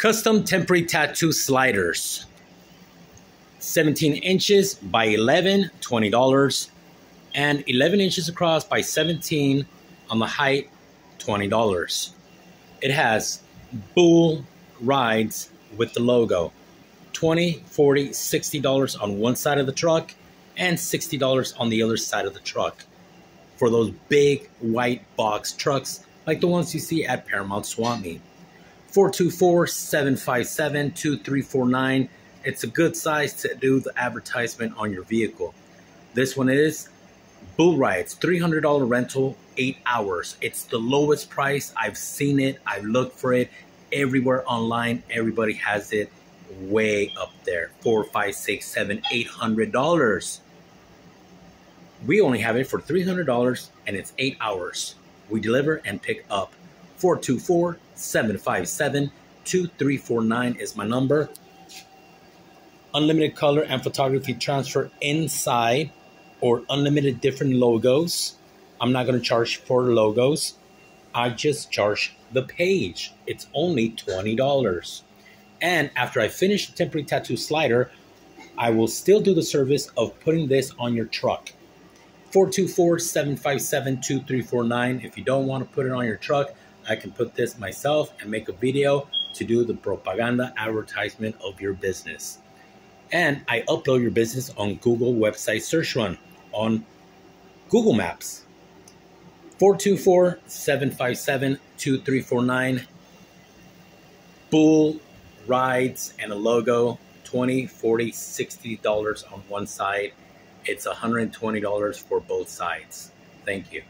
Custom temporary tattoo sliders. 17 inches by 11, $20. And 11 inches across by 17 on the height, $20. It has bull rides with the logo. 20 40 $60 on one side of the truck and $60 on the other side of the truck for those big white box trucks like the ones you see at Paramount Swap Meet. 424-757-2349. It's a good size to do the advertisement on your vehicle. This one is Bull Rides, $300 rental, 8 hours. It's the lowest price. I've seen it. I've looked for it everywhere online. Everybody has it way up there. Four, five, six, seven, eight hundred dollars. We only have it for $300 and it's eight hours. We deliver and pick up. 424 757 2349 is my number. Unlimited color and photography transfer inside or unlimited different logos. I'm not going to charge for logos. I just charge the page. It's only $20. And after I finish the temporary tattoo slider, I will still do the service of putting this on your truck. 424-757-2349. If you don't want to put it on your truck, I can put this myself and make a video to do the propaganda advertisement of your business. And I upload your business on Google website search run on Google Maps. 424-757-2349. Bull rides and a logo 20 40 60 dollars on one side it's $120 for both sides thank you